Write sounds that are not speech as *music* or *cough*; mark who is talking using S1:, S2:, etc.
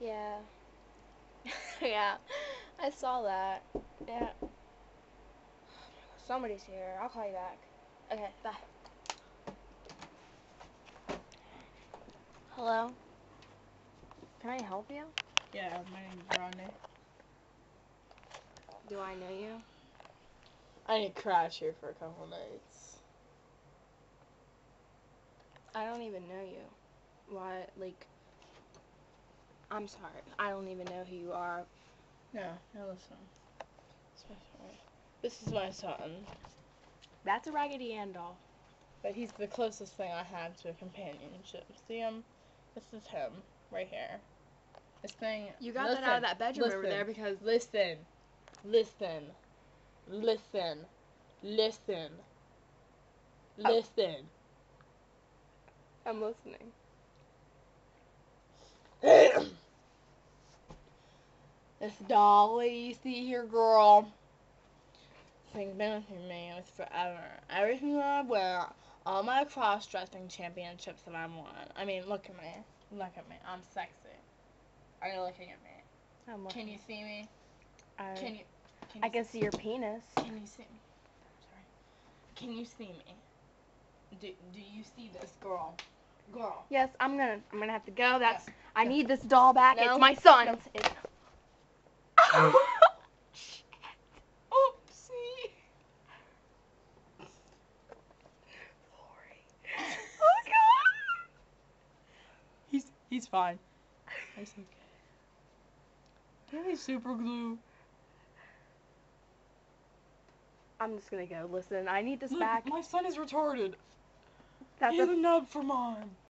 S1: Yeah. *laughs* yeah. I saw that. Yeah. Somebody's here. I'll call you back. Okay, bye. Hello? Can I help you?
S2: Yeah, my name's Rodney.
S1: Do I know you?
S2: I need to crash here for a couple nights.
S1: I don't even know you. Why, like, I'm sorry. I don't even know who you are.
S2: No, now listen. It's my son. This is my son,
S1: That's a Raggedy Ann doll.
S2: but he's the closest thing I have to a companionship. See him? This is him, right here. This thing.
S1: You got that out of that bedroom over there because
S2: Listen. Listen. Listen. Listen.
S1: Oh.
S2: Listen.
S1: I'm listening.
S2: This dolly you see here, girl. Thing's been with me with forever. Every single I wear, all my cross dressing championships that I've won. I mean, look at me. Look at me. I'm sexy. Are you looking at me?
S1: I'm
S2: Can you see me?
S1: I,
S2: Can you? Can
S1: I can see your penis.
S2: Can you see me? Sorry. Can you see me? Do, do you see this girl? Girl.
S1: Yes, I'm gonna. I'm gonna have to go. That's. I need this doll back.
S2: No.
S1: It's my son's. It's. Shit.
S2: Oopsie.
S1: Sorry. Oh god.
S2: He's he's fine. He's okay. Give me super glue.
S1: I'm just gonna go. Listen, I need this
S2: Look,
S1: back.
S2: my son is retarded.
S1: That's
S2: he has
S1: a
S2: a nub for mom.